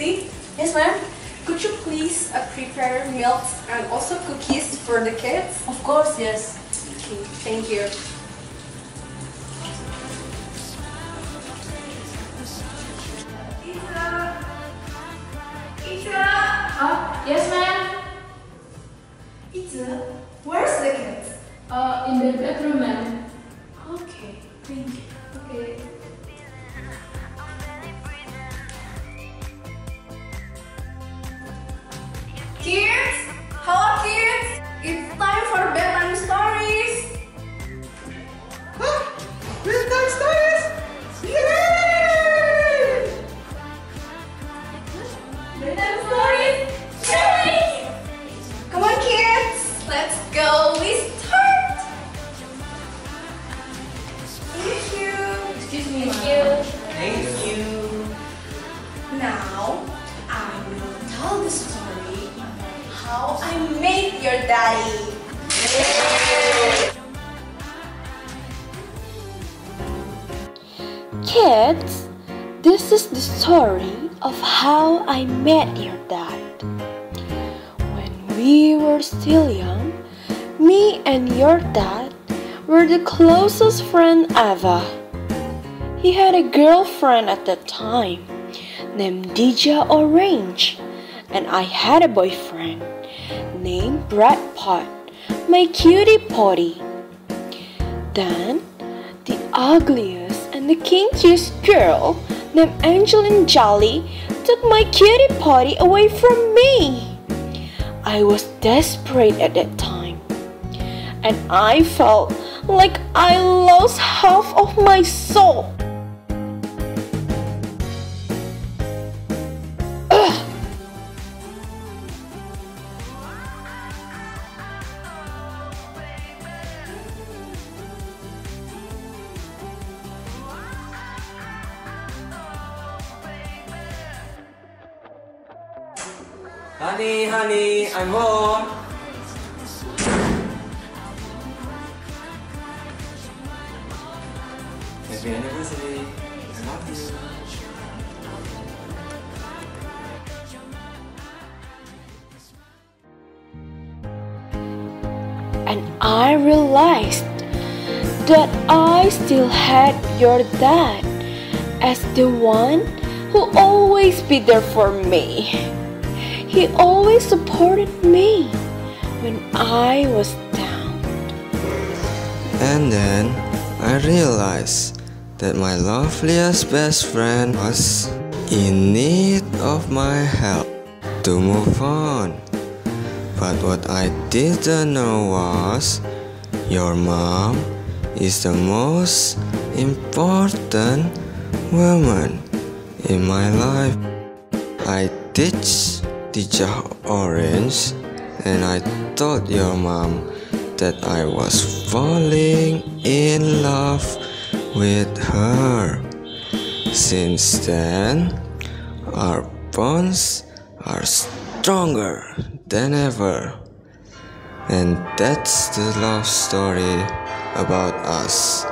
Tuti. Yes, ma'am. Could you please uh, prepare milk and also cookies for the kids? Of course, yes. Okay, thank you. Isa! Isa! Ah, yes, ma'am. Isa, where's the kids? Uh, in the bedroom, ma'am. Okay, thank you. Okay. I made your daddy. Kids, this is the story of how I met your dad. When we were still young, me and your dad were the closest friend ever. He had a girlfriend at that time named Dija Orange, and I had a boyfriend named Brad Pot, my cutie potty. Then, the ugliest and the kinkiest girl named Angeline Jolly took my cutie potty away from me. I was desperate at that time, and I felt like I lost half of my soul. Honey, honey, I'm home. Happy anniversary. I love you. and I realized that I still had your dad as the one who always be there for me. He always supported me when I was down. And then I realized that my loveliest best friend was in need of my help to move on. But what I didn't know was your mom is the most important woman in my life. I teach teacher Orange and I told your mom that I was falling in love with her. Since then, our bonds are stronger than ever. And that's the love story about us.